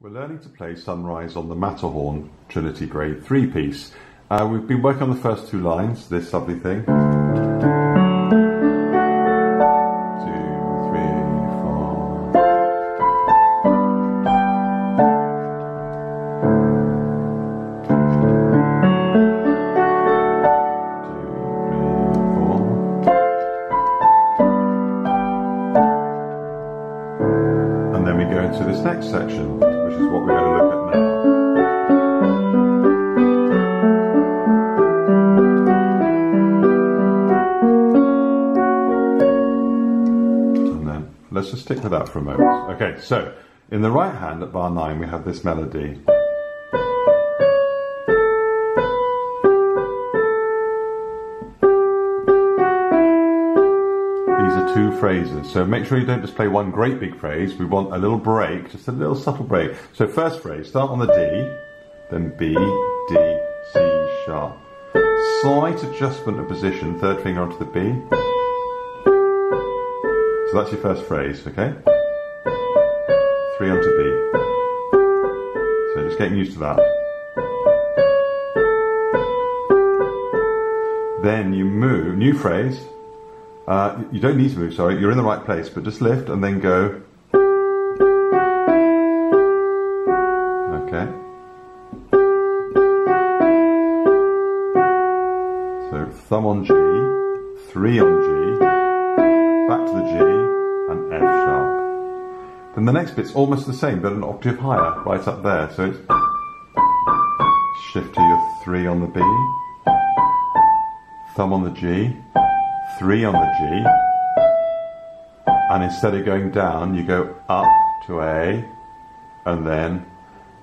We're learning to play Sunrise on the Matterhorn Trinity Grade 3 piece. Uh, we've been working on the first two lines, this lovely thing. To this next section, which is what we're going to look at now. And then let's just stick with that for a moment. Okay, so in the right hand at bar 9 we have this melody. Phrases. So make sure you don't just play one great big phrase. We want a little break, just a little subtle break. So first phrase, start on the D, then B, D, C sharp. Slight adjustment of position, third finger onto the B. So that's your first phrase, okay? Three onto B. So just getting used to that. Then you move, new phrase, uh, you don't need to move, sorry, you're in the right place, but just lift and then go. Okay. So thumb on G, three on G, back to the G, and F sharp. Then the next bit's almost the same, but an octave higher, right up there. So it's shift to your three on the B, thumb on the G, three on the G, and instead of going down, you go up to A, and then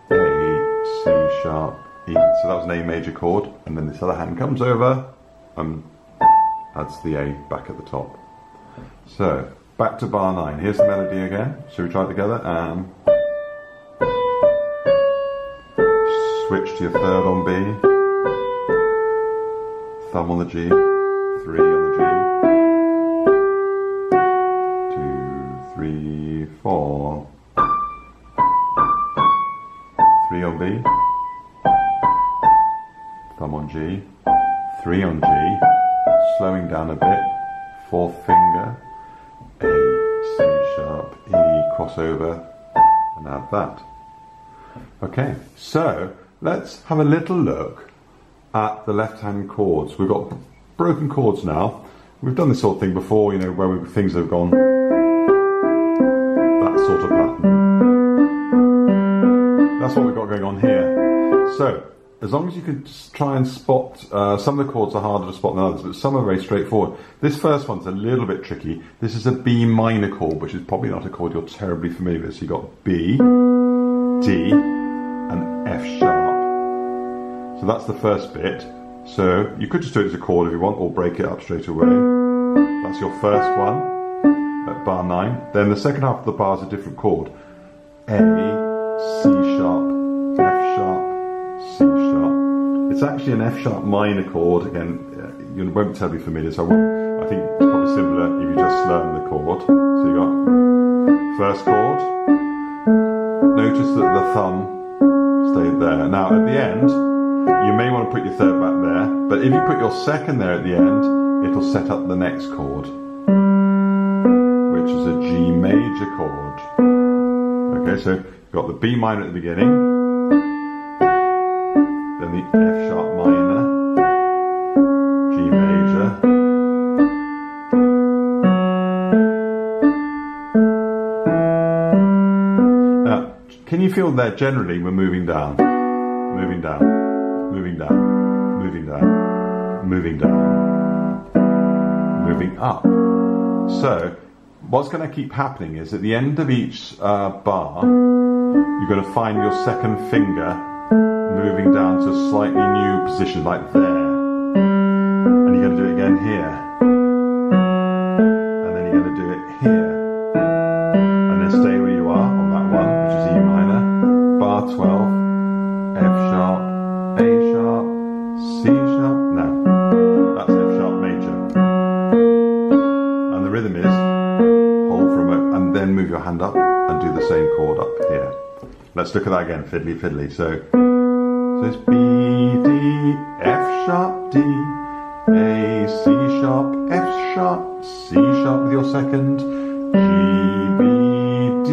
A, C sharp, E. So that was an A major chord, and then this other hand comes over and adds the A back at the top. So, back to bar 9. Here's the melody again. Should we try it together? And switch to your third on B, thumb on the G, 3 on the G, four, three on B, thumb on G, three on G, slowing down a bit, fourth finger, A, C sharp, E, crossover, and add that. Okay, so let's have a little look at the left hand chords. We've got broken chords now. We've done this sort of thing before, you know, where we, things have gone that sort of pattern. That's what we've got going on here. So, as long as you can try and spot, uh, some of the chords are harder to spot than others, but some are very straightforward. This first one's a little bit tricky. This is a B minor chord, which is probably not a chord you're terribly familiar with. So you've got B, D, and F sharp. So that's the first bit. So you could just do it as a chord if you want, or break it up straight away. That's your first one at bar 9. Then the second half of the bar is a different chord. A, C sharp, F sharp, C sharp. It's actually an F sharp minor chord. Again, uh, you won't be terribly familiar, so I, I think it's probably similar if you just learn the chord. So you got first chord. Notice that the thumb stayed there. Now at the end, you may want to put your third back there, but if you put your second there at the end, it'll set up the next chord which is a G major chord. Okay, so you've got the B minor at the beginning, then the F sharp minor, G major, Now, can you feel that generally we're moving down, moving down, moving down, moving down, moving down, moving up. So what's going to keep happening is at the end of each uh, bar, you're going to find your second finger moving down to a slightly new position, like there. And you're going to do it again here. And then you're going to do it here. And then stay where you are on that one, which is E minor. Bar 12, and then move your hand up and do the same chord up here. let's look at that again. Fiddly, fiddly. So, so it's B, D, F sharp, D, A, C sharp, F sharp, C sharp with your second, G, B, D,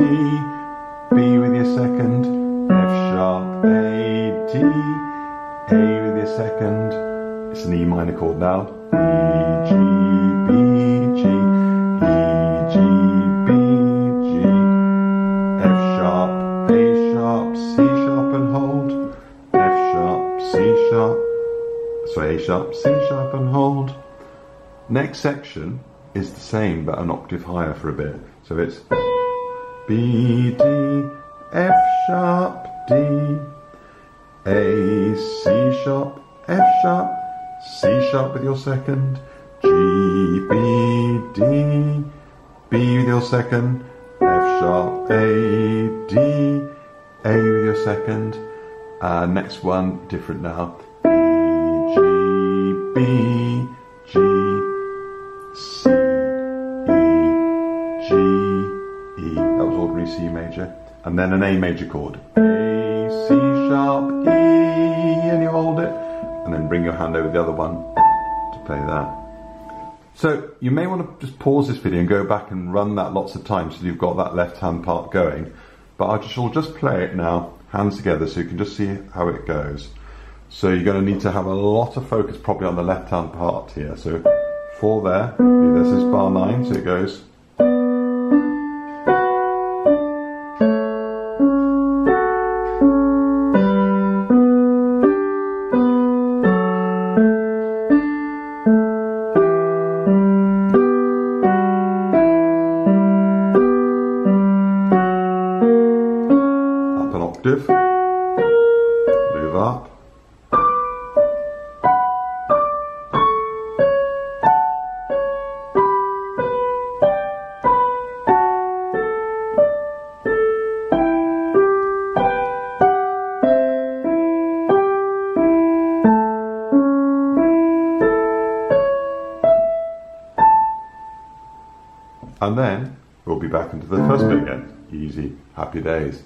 B with your second, F sharp, A, D, A with your second. It's an E minor chord now. E, G, Next section is the same but an octave higher for a bit. So it's B, D, F sharp, D, A, C sharp, F sharp, C sharp with your second, G, B, D, B with your second, F sharp, A, D, A with your second. Uh, next one, different now. And then an A major chord. A, C sharp, E, and you hold it. And then bring your hand over the other one to play that. So you may want to just pause this video and go back and run that lots of times so you've got that left hand part going. But I shall just play it now, hands together, so you can just see how it goes. So you're going to need to have a lot of focus probably on the left hand part here. So four there, this is bar nine, so it goes. Up. And then we'll be back into the first bit again. Easy, happy days.